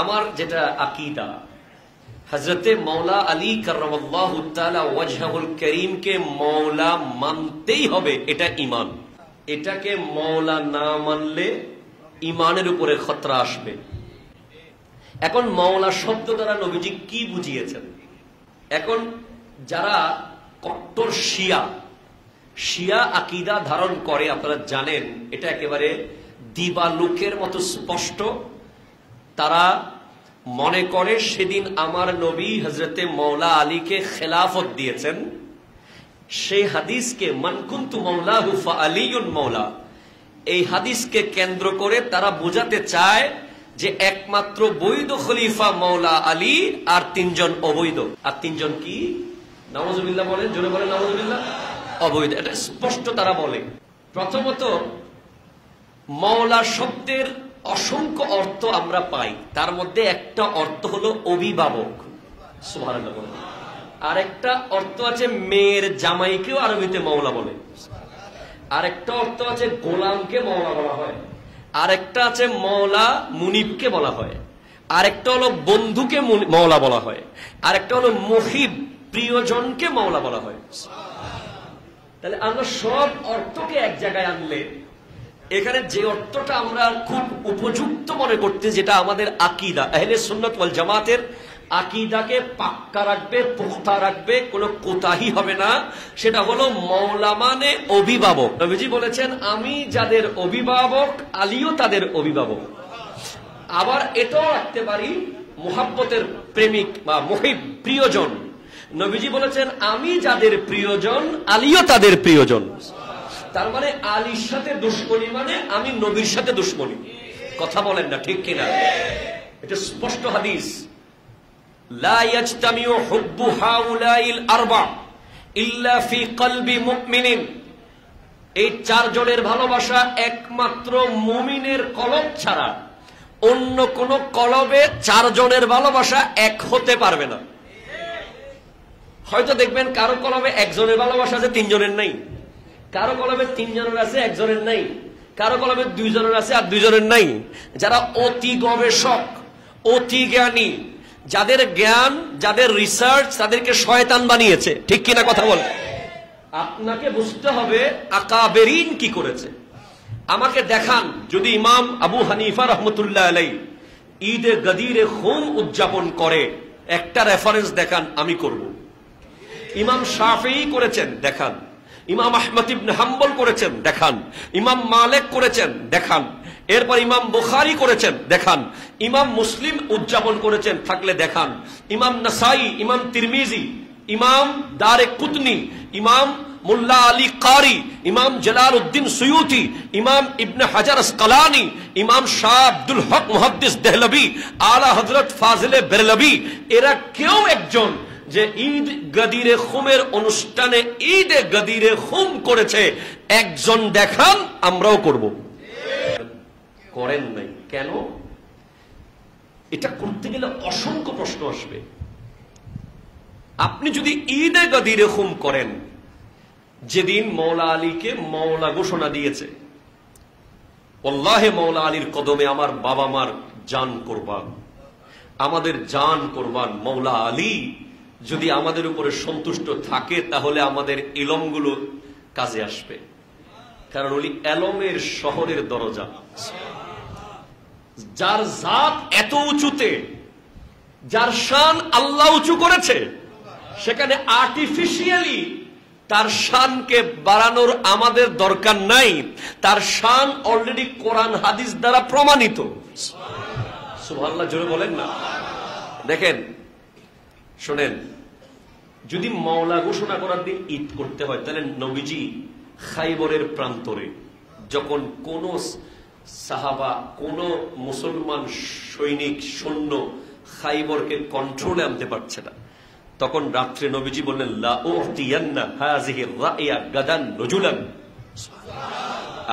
আমার যেটা আকিদা হজরতে মৌলা আলী কার্লাহুল করিমকে মৌলা মানতেই হবে, এটা ইমান এটাকে মৌলা না মানলে ইমানের উপরে খতরা আসবে। এখন মৌলা শব্দ দ্বারা নবীজি কি বুঝিয়েছেন? এখন যারা কট্টর শিয়া শিয়া আকিদা ধারণ করে, আপনারা জানেন, এটা একেবারে দিবালুকের মতো স্পষ্ট। তারা মনে করে সেদিন আমার নবী হজরতে মৌলা আলীকে খেলাফত দিয়েছেন। সেই হাদিসকে মানকুন্তু মৌলা হুফা আলীউন মৌলা এই হাদিসকে কেন্দ্র করে তারা বোঝাতে চায় যে একমাত্র বৈধ খলিফা মৌলা আলী আর তিনজন অবৈধ। আর তিনজন কি? নওয়াজুবিল্লাহ বলেন, জোরে বলেন নওয়াজুবিল্লাহ অবৈধ, এটা স্পষ্ট তারা বলে। প্রথমত মৌলা শব্দের অসংখ্য অর্থ আমরা পাই। তার মধ্যে একটা অর্থ হলো অভিভাবক। আর একটা অর্থ আছে মেয়ের জামাইকেও আরবিতে মৌলা বলে। আরেকটা অর্থ আছে গোলামকে মৌলা বলা হয়। আরেকটা আছে মৌলা মুনিবকে বলা হয়। আরেকটা হলো বন্ধুকে মওলা বলা হয়। আরেকটা হলো মহিব, প্রিয়জনকে মওলা বলা হয়। তাহলে আমরা সব অর্থকে এক জায়গায় আনলে এখানে যে অর্থটা আমরা খুব উপযুক্ত মনে করতে, যেটা আমাদের আকিদা, আহলে সুন্নত ওয়াল জামাতের আকিদাকে পাক্কা রাখবে পোক্তা রাখবে, কোনো কোতাহি হবে না। সেটা হলো মৌলা মানে অভিভাবক। নবীজি বলেছেন, আমি যাদের অভিভাবক, আলীও তাদের অভিভাবক। আবার এটাও রাখতে পারি, মোহাব্বতের প্রেমিক বা মহিব, প্রিয়জন। নবীজি বলেছেন, আমি যাদের প্রিয়জন, আলীও তাদের প্রিয়জন। তার মানে আলীর সাথে দুশ্মনী মানে আমি নবীর সাথে দুশ্মনী। কথা বলেন না, ঠিক কিনা? এটা স্পষ্ট হাদিস। এই চারজনের ভালোবাসা একমাত্র মুমিনের ছাড়া। অন্য চারজনের ভালোবাসা এক হতে পারবে না। হয়তো দেখবেন কারও কলবে একজনের ভালোবাসা আছে, তিনজনের নাই। কারও কলবে তিনজনের আছে, একজনের নাই। কারও কলবে দুইজনের আছে আর দুইজনের নাই। যারা অতি গবেষক, অতি জ্ঞানী, যাদের জ্ঞান, যাদের রিসার্চ তাদেরকে শয়তান বানিয়েছে। ঠিক কিনা কথা বল। আপনাকে বুঝতে হবে আকাবেরিন কি করেছে। আমাকে দেখান, যদি ইমাম আবু হানিফা রহমতুল্লাহ আলাই ঈদে গদিরে খুম উদযাপন করে, একটা রেফারেন্স দেখান, আমি করব। ইমাম শাফি করেছেন, দেখান। ইমাম আহমদ ইবনে হাম্বল করেছেন, দেখান। ইমাম মালেক করেছেন, দেখান। এরপর ইমাম বুখারি করেছেন, দেখান। ইমাম মুসলিম উদযাপন করেছেন, থাকলে দেখান। ইমাম নাসাই, ইমাম তিরমিজি, ইমাম দারে কুতনি, ইমাম মুল্লা আলী কারি, ইমাম জালাল উদ্দিন সুয়ুতি, ইমাম ইবনে হাজার আসকালানি, ইমাম শাহ আব্দুল হক মুহাদ্দিস দেহলবি আলা হজরত ফাজলে বেরলবি এরা কেউ একজন যে ঈদ গদিরে খুমের অনুষ্ঠানে ঈদে গদিরে খুম করেছে, একজন দেখান, আমরাও করব। করেন নাই। কেন? এটা করতে গেলে অসংখ্য প্রশ্ন আসবে। আপনি যদি ঈদে গদিরে খুম করেন, যেদিন মৌলা আলীকে মৌলা ঘোষণা দিয়েছে অল্লাহে মৌলা আলীর কদমে আমার বাবা মার জান কোরবান, আমাদের জান কোরবান মৌলা আলী যদি আমাদের উপরে সন্তুষ্ট থাকে, তাহলে আমাদের ইলমগুলো কাজে আসবে। কারণ উনি এলমের শহরের দরজা। যার জাত এত উঁচুতে, যার শান আল্লাহ উঁচু করেছে, সেখানে আর্টিফিশিয়ালি তার শানকে বাড়ানোর আমাদের দরকার নাই। তার শান অলরেডি কোরআন, হাদিস দ্বারা প্রমাণিত। সুবহানাল্লাহ, জোরে বলেন না। দেখেন শোনেন, যদি মাওলা ঘোষণা করার দিন ঈদ করতে হয়, তাহলে নবীজি খাইবরের প্রান্তরে যখন কোন সাহাবা, কোন মুসলমান সৈনিক, সৈন্য খাইবরকে কন্ট্রোলে আনতে পারছে না, তখন রাত্রে নবীজি বললেন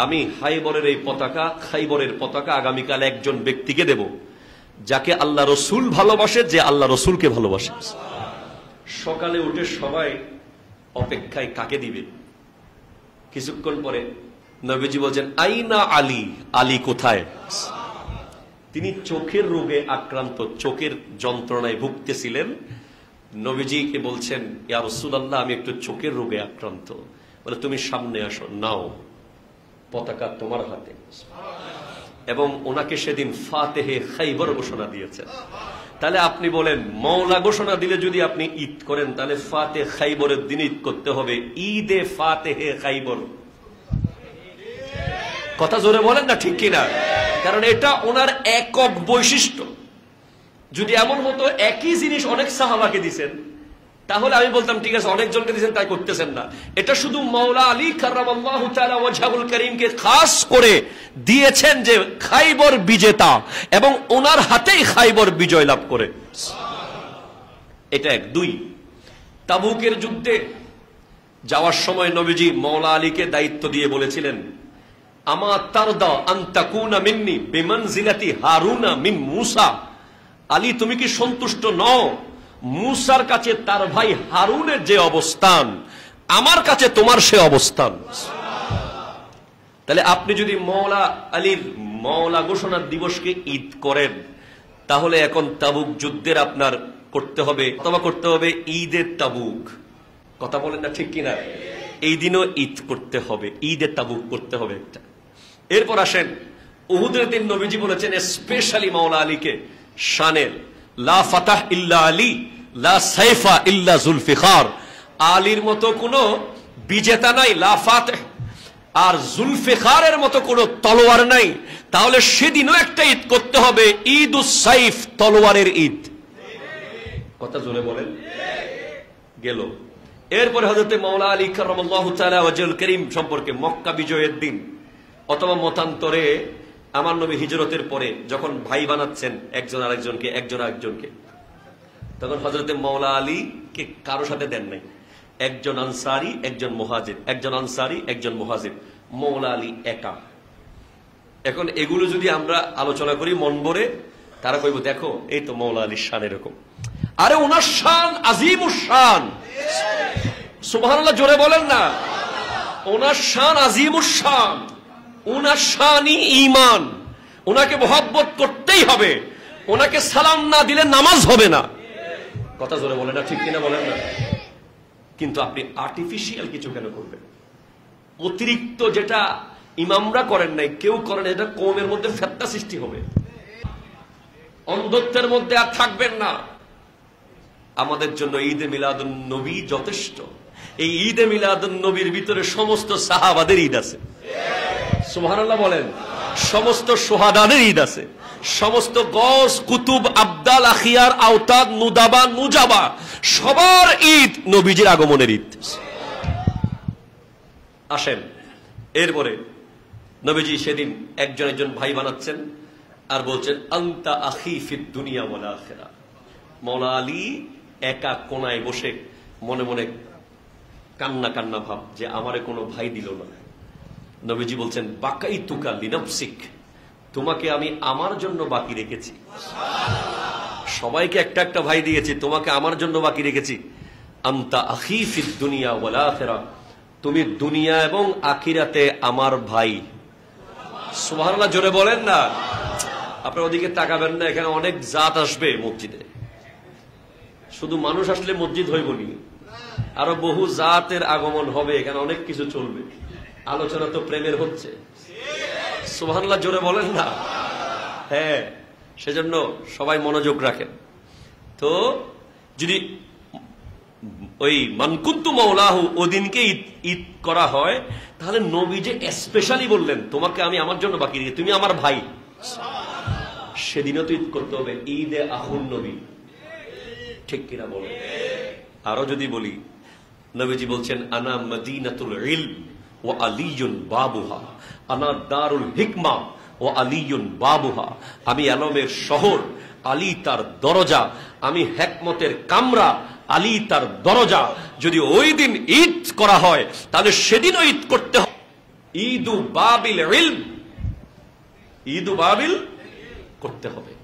আমি হাইবরের এই পতাকা, খাইবরের পতাকা আগামীকাল একজন ব্যক্তিকে দেব। যাকে আল্লাহ রসুল ভালোবাসে, যে আল্লাহ রসুলকে ভালোবাসে। সকালে উঠে সবাই অপেক্ষায় কাকে দিবে? কিছুক্ষণ পরে নবীজি বলছেন, আইনা আলী? আলী কোথায়? তিনি চোখের রোগে আক্রান্ত, চোখের যন্ত্রণায় ভুগতেছিলেন। নবীজিকে বলছেন, ইয়া রসুলাল্লাহ, আমি একটু চোখের রোগে আক্রান্ত। বলে, তুমি সামনে আসো, নাও। পতাকা তোমার হাতে। এবং ওনাকে সেদিন ফাতেহে খাইবর ঘোষণা দিয়েছেন তাহলে আপনি বলেন মৌলা ঘোষণা দিলে যদি আপনি ঈদ করেন, তাহলে ফাতে খাইবরের দিন ঈদ করতে হবে। ঈদে ফাতেহে খাইবর। কথা জোরে বলেন না ঠিক কিনা? কারণ এটা ওনার একক বৈশিষ্ট্য। যদি এমন হতো, একই জিনিস অনেক সাহাবাকে দিছেন। তাহলে আমি বলতাম, ঠিক আছে, অনেকজনকে দিয়েছেন, তাই করতেছেন না। এটা শুধু মৌলা আলী কার্লাহ করিমকে খাস করে দিয়েছেন যে খাইবর বিজেতা এবং ওনার হাতেই খাইবর বিজয় লাভ করে। এটা এক। দুই, তাবুকের যুদ্ধে যাওয়ার সময় নবীজি মৌলা আলীকে দায়িত্ব দিয়ে বলেছিলেন, আমা মিন্নি হারুনা মিন মুসা। আলী, তুমি কি সন্তুষ্ট নও? মুসার কাছে তার ভাই হারুনের যে অবস্থান, আমার কাছে তোমার সে অবস্থান। তাহলে আপনি যদি মৌলা আলীর মৌলা ঘোষণার দিবসকে ঈদ করেন, তাহলে এখন তাবুক যুদ্ধের আপনার করতে হবে, অথবা করতে হবে ঈদের তাবুক। কথা বলেন না ঠিক কিনা? এই দিনও ঈদ করতে হবে, ঈদের তাবুক করতে হবে একটা। এরপর আসেন, উহুদের দিন নবীজি বলেছেন স্পেশালি মাওলা আলীকে শানের। লা ফাতাহ ইল্লা আলী, লা সাইফা ইল্লা জুলফিকার আলীর মতো কোন বিজেতা নাই, লা ফাতেহ। আর জুলফিকারের মতো কোন তলোয়ার নাই। তাহলে সেদিনও একটা ঈদ করতে হবে ঈদ সাইফ, তলোয়ারের ঈদ। কথা জোরে বলেন। গেল। এরপরে হজরতে মৌলা আলী কারমুল করিম সম্পর্কে মক্কা বিজয়ের দিন অথবা মতান্তরে আমার নবী হিজরতের পরে যখন ভাই বানাচ্ছেন একজন আরেকজনকে একজন আরেকজনকে, তখন হজরতে মৌলা আলীকে কারও সাথে দেন নাই। একজন আনসারি, একজন মহাজির, একজন আনসারি, একজন মহাজির। মৌলা আলী একা। এখন এগুলো যদি আমরা আলোচনা করি মন ভরে, তারা কইব, দেখো, এই তো মৌলা আলীর শান এরকম। আরে ওনার শান আজিম শান। সুবাহ জোরে বলেন না। ওনার শান আজিম শান। ওনার শানই ইমান ওনাকে মহব্বত করতেই হবে। ওনাকে সালাম না দিলে নামাজ হবে না। কথা জোরে বলে না, ঠিক কিনা বলেন না? কিন্তু আপনি আর্টিফিশিয়াল কিছু কেন করবেন? অতিরিক্ত যেটা ইমামরা করেন নাই, কেউ করেন এটা কমের মধ্যে ফেত্তা সৃষ্টি হবে। অন্ধত্বের মধ্যে আর থাকবেন না। আমাদের জন্য ঈদে মিলাদুন নবী যথেষ্ট। এই ঈদে মিলাদুন নবীর ভিতরে সমস্ত সাহাবাদের ঈদ আছে। সুবহানাল্লাহ বলেন, সমস্ত সোহাদানের ঈদ আছে। সমস্ত গস কুতুব, আবদাল, আখিয়ার, আওতাদ, নুদাবা, নুজাবা, সবার ঈদ নবীজির আগমনের ঈদ। আসেন, এরপরে নবীজি সেদিন একজন একজন ভাই বানাচ্ছেন আর বলছেন, আন্তা আখি ফিদ দুনিয়া ওয়ালা আখিরা। মৌলা আলী একা কোনায় বসে মনে মনে কান্না কান্না ভাব যে আমারে কোনো ভাই দিল না। নবীজি বলছেন বাকাই তুকা লিনপসিক তোমাকে আমি আমার জন্য বাকি রেখেছি। সবাইকে একটা একটা ভাই দিয়েছি, তোমাকে আমার জন্য বাকি রেখেছি। আন্তা আখিফিদ দুনিয়া ওয়ালা আখিরা, তুমি দুনিয়া এবং আখিরাতে আমার ভাই। সুবহানাল্লাহ, জোরে বলেন না। আপনার ওদিকে তাকাবেন না, এখানে অনেক জাত আসবে মসজিদে। শুধু মানুষ আসলে মসজিদ হইব নি আরও বহু জাতের আগমন হবে, এখানে অনেক কিছু চলবে। আলোচনা তো প্রেমের হচ্ছে। সুবহানাল্লাহ, জোরে বলেন না। হ্যাঁ সেজন্য সবাই মনোযোগ রাখেন। তো যদি ওই মানকুন্তু মৌলাহু ওদিনকে ঈদ ঈদ করা হয়, তাহলে নবী যে স্পেশালি বললেন, তোমাকে আমি আমার জন্য বাকি রেখে তুমি আমার ভাই। সেদিনও তো ঈদ করতে হবে, ঈদ এ আহুন নবী। ঠিক কিনা বলে আরও যদি বলি, নবীজি বলছেন, আনা মদিনাতুল ইলম। ও আলিয়ুন বাবুহা আনা দারুল হিকমা ও আলিয়ুন বাবুহা আমি আলমের শহর, আলী তার দরজা। আমি হেকমতের কামরা, আলী তার দরজা। যদি ওই দিন ঈদ করা হয়, তাহলে সেদিনও ঈদ করতে হবে ঈদু বাবিল ইলম। ঈদু বাবিল করতে হবে।